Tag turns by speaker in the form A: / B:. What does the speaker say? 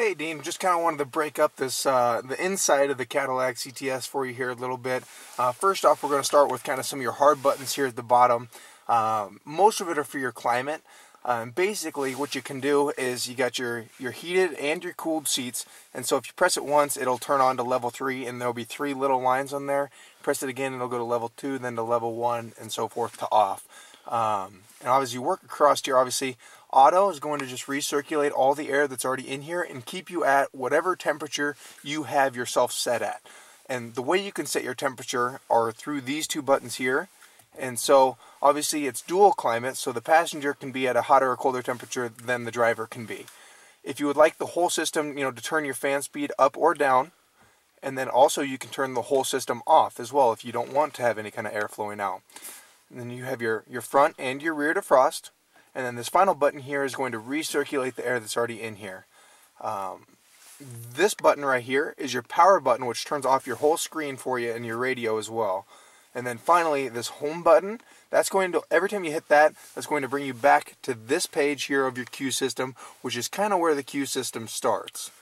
A: Hey Dean, just kind of wanted to break up this uh, the inside of the Cadillac CTS for you here a little bit. Uh, first off, we're going to start with kind of some of your hard buttons here at the bottom. Um, most of it are for your climate. Um, basically, what you can do is you got your your heated and your cooled seats, and so if you press it once, it'll turn on to level three, and there'll be three little lines on there. Press it again, it'll go to level two, then to level one, and so forth to off. Um, and obviously, you work across here, obviously, auto is going to just recirculate all the air that's already in here and keep you at whatever temperature you have yourself set at. And the way you can set your temperature are through these two buttons here. And so, obviously, it's dual climate, so the passenger can be at a hotter or colder temperature than the driver can be. If you would like the whole system, you know, to turn your fan speed up or down, and then also you can turn the whole system off as well if you don't want to have any kind of air flowing out. And then you have your, your front and your rear defrost. And then this final button here is going to recirculate the air that's already in here. Um, this button right here is your power button, which turns off your whole screen for you and your radio as well. And then finally, this home button, that's going to, every time you hit that, that's going to bring you back to this page here of your CUE system, which is kind of where the CUE system starts.